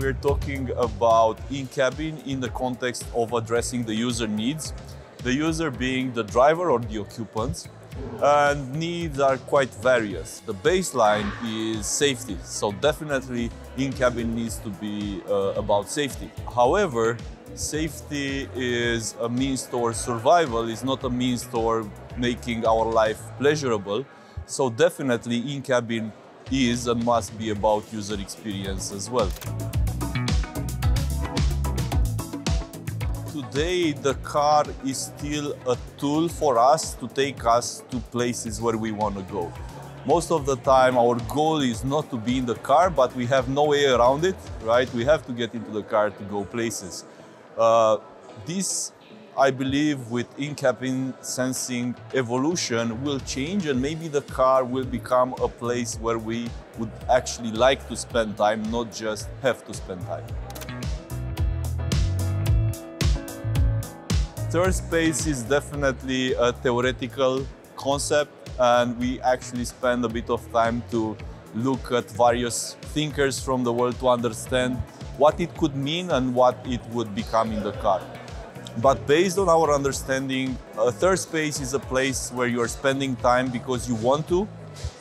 we're talking about in-cabin in the context of addressing the user needs, the user being the driver or the occupants, and needs are quite various. The baseline is safety, so definitely in-cabin needs to be uh, about safety. However, safety is a means towards survival, it's not a means toward making our life pleasurable. So definitely in-cabin is and must be about user experience as well. Today, the car is still a tool for us to take us to places where we want to go. Most of the time, our goal is not to be in the car, but we have no way around it, right? We have to get into the car to go places. Uh, this I believe with in-cabin sensing evolution will change and maybe the car will become a place where we would actually like to spend time, not just have to spend time. Third space is definitely a theoretical concept and we actually spend a bit of time to look at various thinkers from the world to understand what it could mean and what it would become in the car. But based on our understanding, a third space is a place where you are spending time because you want to,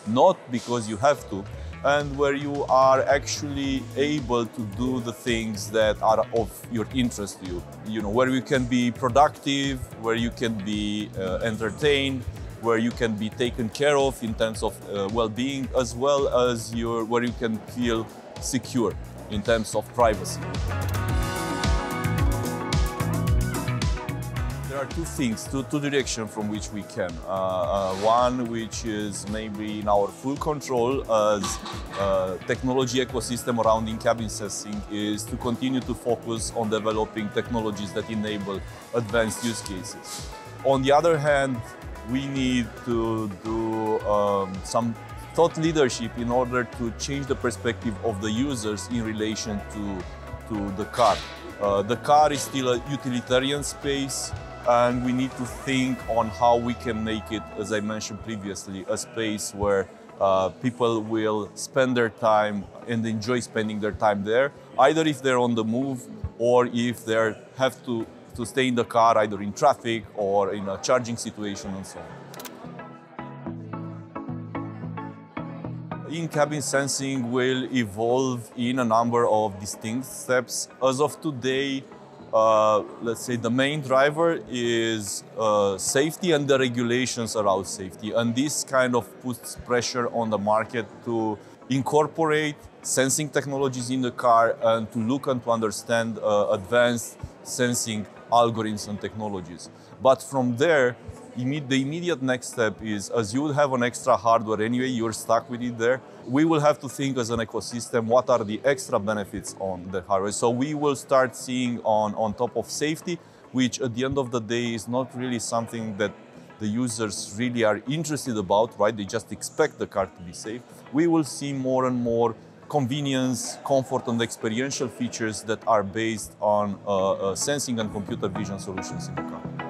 not because you have to, and where you are actually able to do the things that are of your interest to you. You know, where you can be productive, where you can be uh, entertained, where you can be taken care of in terms of uh, well-being, as well as your, where you can feel secure in terms of privacy. Are two things, two, two directions from which we can. Uh, uh, one which is maybe in our full control as uh, technology ecosystem around in-cabin sensing is to continue to focus on developing technologies that enable advanced use cases. On the other hand, we need to do um, some thought leadership in order to change the perspective of the users in relation to, to the car. Uh, the car is still a utilitarian space and we need to think on how we can make it, as I mentioned previously, a space where uh, people will spend their time and enjoy spending their time there, either if they're on the move or if they have to, to stay in the car, either in traffic or in a charging situation and so on. In-cabin sensing will evolve in a number of distinct steps. As of today, uh, let's say the main driver is uh, safety and the regulations around safety. And this kind of puts pressure on the market to incorporate sensing technologies in the car and to look and to understand uh, advanced sensing algorithms and technologies. But from there, the immediate next step is as you have an extra hardware anyway, you're stuck with it there. We will have to think as an ecosystem what are the extra benefits on the hardware. So we will start seeing on, on top of safety, which at the end of the day is not really something that the users really are interested about, right? They just expect the car to be safe. We will see more and more convenience, comfort, and experiential features that are based on uh, uh, sensing and computer vision solutions in the car.